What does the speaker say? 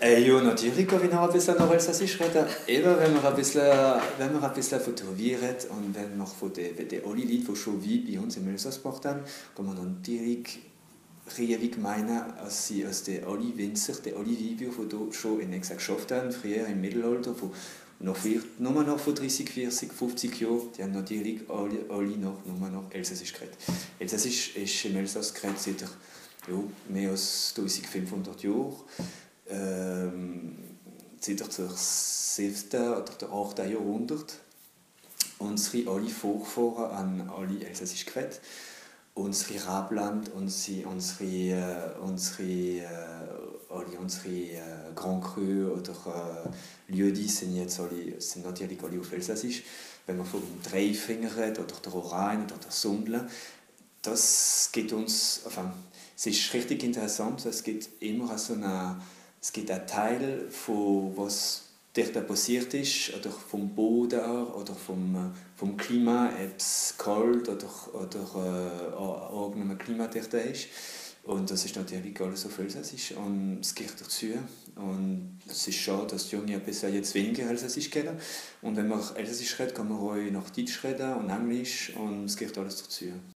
Äh, ja, natürlich wenn wir ein bisschen noch Elsassisch reden. Eben, wenn man ein bisschen, wenn man ein bisschen von der Vie redet und wenn man von den, den alle Leuten, die schon wie bei uns im Elsass gemacht haben, kann man natürlich richtig meinen, dass sie aus den alle Winzer, den alle Weibio, die schon in Exa geschafft haben, früher im Mittelalter, wo noch viel, nur noch vor 30, 40, 50 Jahren, die haben natürlich alle, alle noch, nur noch Elsassisch geredet. Elsassisch ist im Elsass geredet seit ja, mehr als 1500 Jahren. Ähm, seit der 7. oder der 8. Jahrhundert. Unsere alle Vorfahren haben alle Elsassisch geredet. Unsere Rabland, unsere, unsere, äh, unsere, äh, alle unsere äh, Grand Cru oder äh, Liödi sind jetzt alle, sind natürlich alle auf Elsassisch. Wenn man vom Dreifinger redet oder der Orange oder der Sundle, das gibt uns, enfin, es ist richtig interessant, es gibt immer so eine, es gibt einen Teil von was dort passiert ist, oder vom Boden oder vom, vom Klima, ob es kalt oder, oder äh, irgendein Klima dort ist. Und das ist natürlich alles auf Elsassisch und es gehört dazu. Und es ist schade, dass die Jungen bisher jetzt weniger Elsassisch kennen. Und wenn man Elsassisch redet, kann man auch noch Deutsch reden und Englisch und es gehört alles dazu.